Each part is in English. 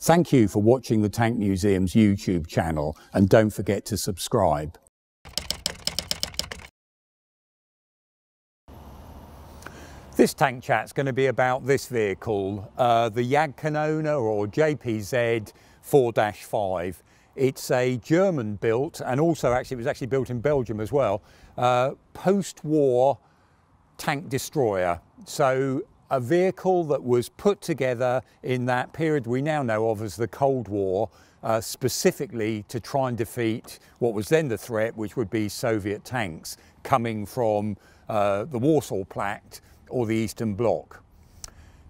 Thank you for watching the Tank Museum's YouTube channel and don't forget to subscribe. This tank chat's going to be about this vehicle, uh, the Jagdkanone or JPZ 4-5. It's a German built and also actually it was actually built in Belgium as well, uh, post-war tank destroyer. So a vehicle that was put together in that period we now know of as the Cold War, uh, specifically to try and defeat what was then the threat, which would be Soviet tanks coming from uh, the Warsaw Pact or the Eastern Bloc.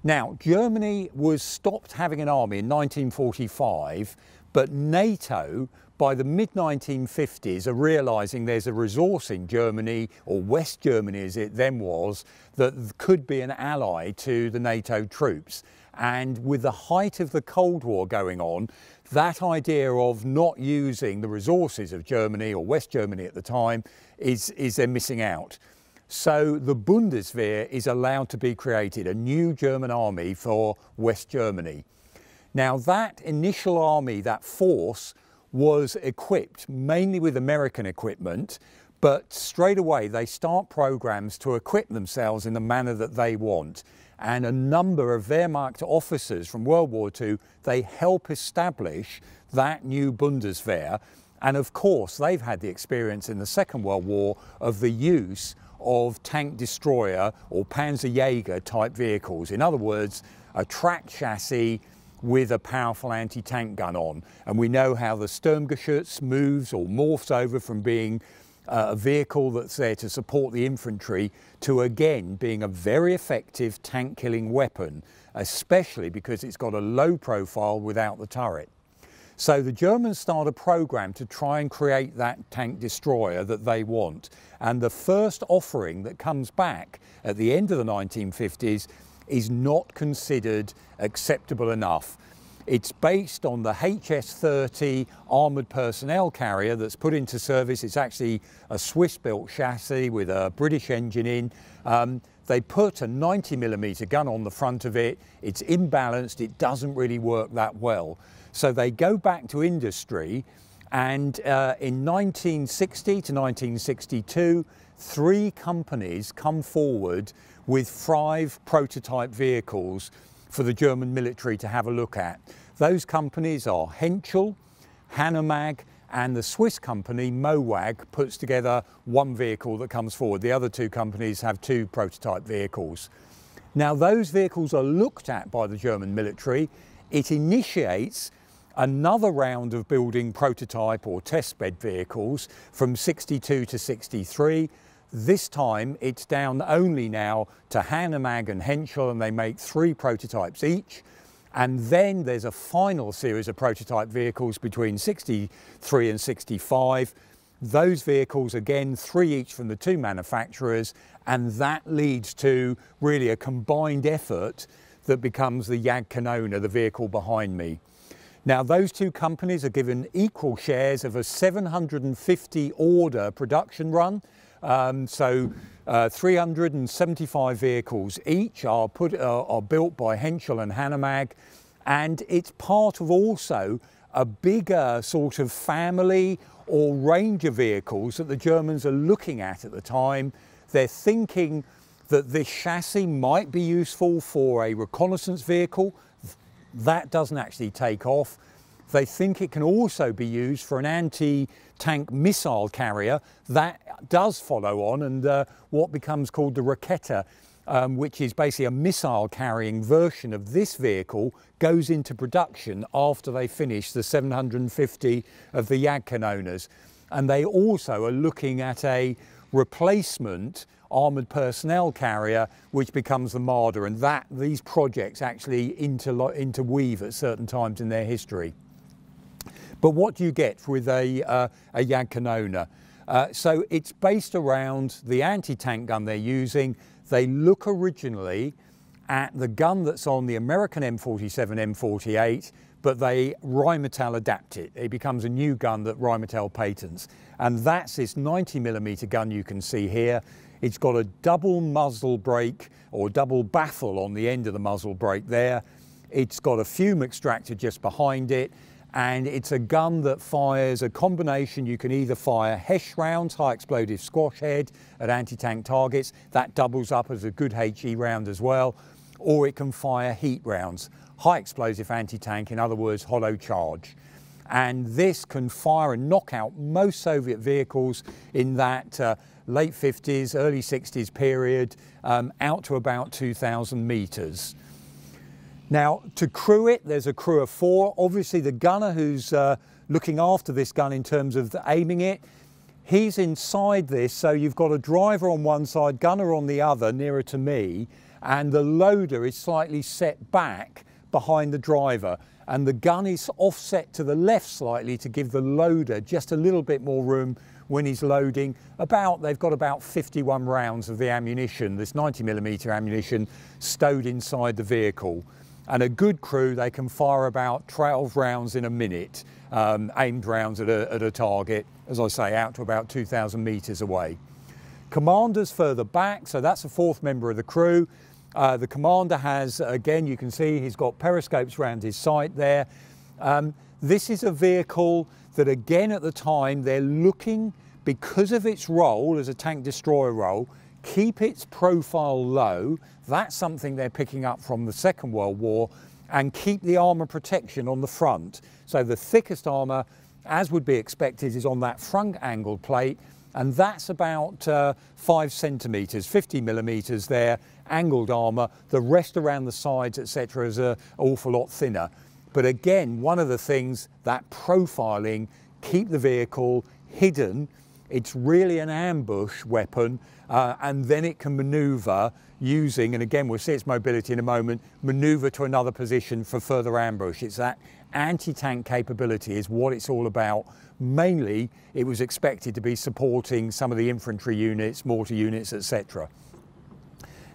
Now, Germany was stopped having an army in 1945, but NATO by the mid 1950s are realizing there's a resource in Germany, or West Germany as it then was, that could be an ally to the NATO troops. And with the height of the Cold War going on, that idea of not using the resources of Germany or West Germany at the time is, is they're missing out. So the Bundeswehr is allowed to be created, a new German army for West Germany. Now that initial army, that force, was equipped mainly with American equipment, but straight away they start programs to equip themselves in the manner that they want. And a number of Wehrmacht officers from World War II, they help establish that new Bundeswehr. And of course, they've had the experience in the Second World War of the use of tank destroyer or Panzerjäger type vehicles. In other words, a track chassis with a powerful anti-tank gun on. And we know how the Sturmgeschütz moves or morphs over from being uh, a vehicle that's there to support the infantry to again being a very effective tank killing weapon, especially because it's got a low profile without the turret. So the Germans start a program to try and create that tank destroyer that they want. And the first offering that comes back at the end of the 1950s is not considered acceptable enough. It's based on the HS-30 armoured personnel carrier that's put into service. It's actually a Swiss-built chassis with a British engine in. Um, they put a 90 millimeter gun on the front of it. It's imbalanced. It doesn't really work that well. So they go back to industry and uh, in 1960 to 1962, three companies come forward with five prototype vehicles for the German military to have a look at. Those companies are Henschel, Hanomag, and the Swiss company Mowag puts together one vehicle that comes forward. The other two companies have two prototype vehicles. Now those vehicles are looked at by the German military. It initiates another round of building prototype or testbed vehicles from 62 to 63 this time it's down only now to Hanomag and Henschel and they make three prototypes each. And then there's a final series of prototype vehicles between 63 and 65. Those vehicles, again, three each from the two manufacturers, and that leads to really a combined effort that becomes the Jagdkanone, the vehicle behind me. Now, those two companies are given equal shares of a 750 order production run um, so uh, 375 vehicles each are, put, uh, are built by Henschel and Hanomag and it's part of also a bigger sort of family or range of vehicles that the Germans are looking at at the time. They're thinking that this chassis might be useful for a reconnaissance vehicle. That doesn't actually take off. They think it can also be used for an anti-tank missile carrier. That does follow on and uh, what becomes called the Raketa, um, which is basically a missile carrying version of this vehicle, goes into production after they finish the 750 of the Jagdkanones. And they also are looking at a replacement armoured personnel carrier which becomes the Marder and that these projects actually interweave at certain times in their history. But what do you get with a, uh, a Jagdkanone? Uh, so it's based around the anti-tank gun they're using. They look originally at the gun that's on the American M47, M48, but they Rheinmetall adapt it. It becomes a new gun that Rheinmetall patents. And that's this 90 millimeter gun you can see here. It's got a double muzzle brake or double baffle on the end of the muzzle brake there. It's got a fume extractor just behind it and it's a gun that fires a combination. You can either fire HESH rounds, high explosive squash head, at anti-tank targets. That doubles up as a good HE round as well. Or it can fire HEAT rounds, high explosive anti-tank, in other words, hollow charge. And this can fire and knock out most Soviet vehicles in that uh, late 50s, early 60s period, um, out to about 2,000 meters. Now, to crew it, there's a crew of four. Obviously, the gunner who's uh, looking after this gun in terms of aiming it, he's inside this, so you've got a driver on one side, gunner on the other, nearer to me, and the loader is slightly set back behind the driver. And the gun is offset to the left slightly to give the loader just a little bit more room when he's loading. About, they've got about 51 rounds of the ammunition, this 90 millimeter ammunition, stowed inside the vehicle and a good crew, they can fire about 12 rounds in a minute, um, aimed rounds at a, at a target, as I say, out to about 2,000 metres away. Commander's further back, so that's a fourth member of the crew. Uh, the commander has, again, you can see he's got periscopes around his sight there. Um, this is a vehicle that, again, at the time, they're looking, because of its role as a tank destroyer role, keep its profile low. That's something they're picking up from the Second World War and keep the armour protection on the front. So the thickest armour, as would be expected, is on that front angled plate and that's about uh, five centimetres, 50 millimetres there, angled armour. The rest around the sides, etc., is an awful lot thinner. But again, one of the things that profiling, keep the vehicle hidden it's really an ambush weapon, uh, and then it can maneuver using, and again, we'll see its mobility in a moment, maneuver to another position for further ambush. It's that anti-tank capability is what it's all about. Mainly, it was expected to be supporting some of the infantry units, mortar units, etc.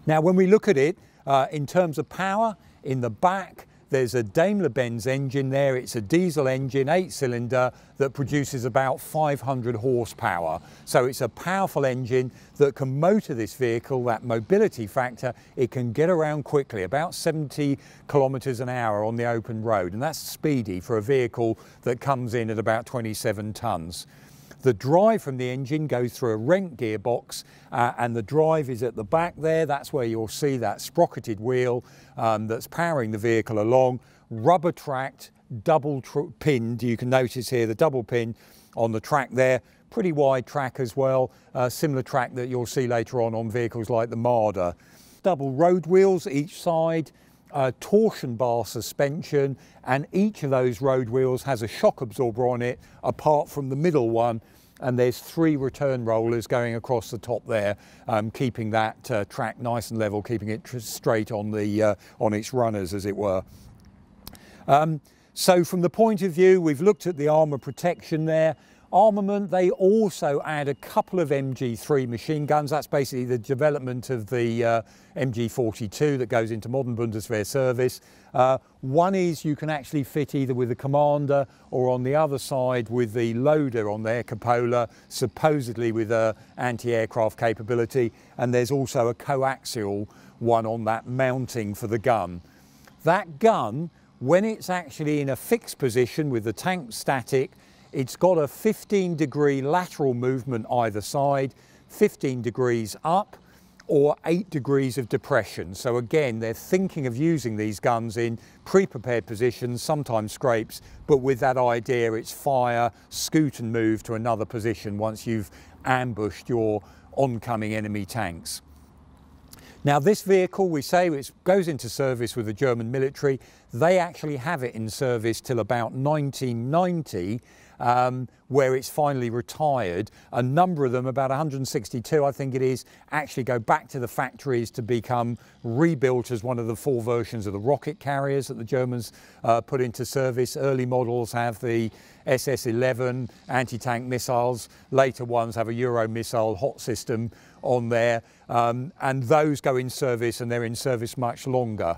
Now, when we look at it uh, in terms of power, in the back, there's a Daimler-Benz engine there. It's a diesel engine, eight cylinder, that produces about 500 horsepower. So it's a powerful engine that can motor this vehicle, that mobility factor. It can get around quickly, about 70 kilometers an hour on the open road. And that's speedy for a vehicle that comes in at about 27 tons. The drive from the engine goes through a Renk gearbox uh, and the drive is at the back there. That's where you'll see that sprocketed wheel um, that's powering the vehicle along. Rubber tracked, double pinned. You can notice here the double pin on the track there. Pretty wide track as well. Uh, similar track that you'll see later on on vehicles like the Marder. Double road wheels each side. Uh, torsion bar suspension and each of those road wheels has a shock absorber on it apart from the middle one and there's three return rollers going across the top there, um, keeping that uh, track nice and level, keeping it straight on, the, uh, on its runners, as it were. Um, so from the point of view, we've looked at the armour protection there armament, they also add a couple of MG3 machine guns. That's basically the development of the uh, MG42 that goes into modern Bundeswehr service. Uh, one is you can actually fit either with the commander or on the other side with the loader on their cupola, supposedly with a anti-aircraft capability. And there's also a coaxial one on that mounting for the gun. That gun, when it's actually in a fixed position with the tank static, it's got a 15 degree lateral movement either side, 15 degrees up or 8 degrees of depression. So again, they're thinking of using these guns in pre-prepared positions, sometimes scrapes, but with that idea it's fire, scoot and move to another position once you've ambushed your oncoming enemy tanks. Now this vehicle, we say it goes into service with the German military. They actually have it in service till about 1990 um, where it's finally retired. A number of them, about 162 I think it is, actually go back to the factories to become rebuilt as one of the four versions of the rocket carriers that the Germans uh, put into service. Early models have the SS-11 anti-tank missiles. Later ones have a Euromissile HOT system on there. Um, and those go in service and they're in service much longer.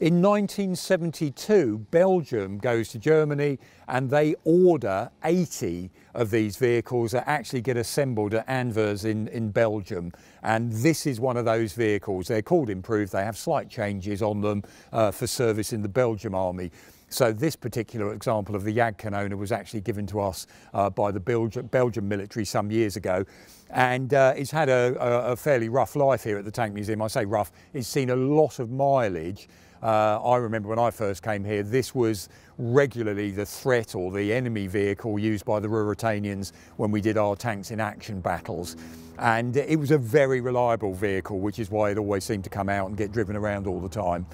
In 1972, Belgium goes to Germany and they order 80 of these vehicles that actually get assembled at Anvers in, in Belgium. And this is one of those vehicles. They're called improved. They have slight changes on them uh, for service in the Belgium Army. So this particular example of the Jagdkanone was actually given to us uh, by the Belgian, Belgian military some years ago. And uh, it's had a, a fairly rough life here at the Tank Museum. I say rough, it's seen a lot of mileage. Uh, I remember when I first came here, this was regularly the threat or the enemy vehicle used by the Ruritanians when we did our tanks in action battles. And it was a very reliable vehicle, which is why it always seemed to come out and get driven around all the time.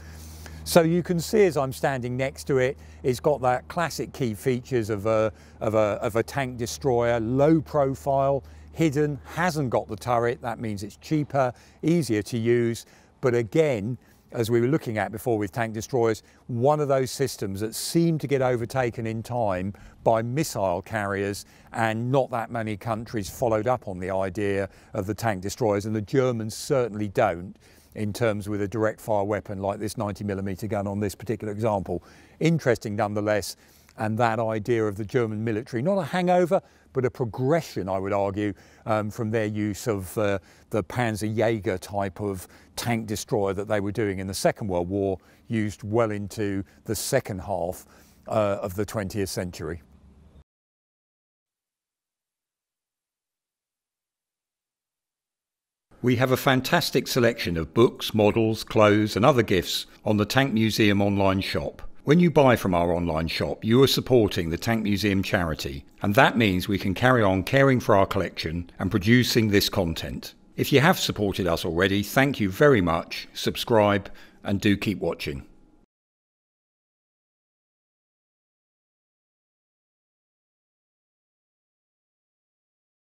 So you can see as I'm standing next to it, it's got that classic key features of a, of a, of a tank destroyer, low profile, hidden, hasn't got the turret, that means it's cheaper, easier to use, but again, as we were looking at before with tank destroyers, one of those systems that seemed to get overtaken in time by missile carriers and not that many countries followed up on the idea of the tank destroyers and the Germans certainly don't in terms with a direct fire weapon like this 90 millimeter gun on this particular example. Interesting nonetheless, and that idea of the German military, not a hangover, but a progression, I would argue, um, from their use of uh, the Panzerjäger type of tank destroyer that they were doing in the Second World War, used well into the second half uh, of the 20th century. We have a fantastic selection of books, models, clothes, and other gifts on the Tank Museum online shop. When you buy from our online shop, you are supporting the Tank Museum charity, and that means we can carry on caring for our collection and producing this content. If you have supported us already, thank you very much, subscribe, and do keep watching.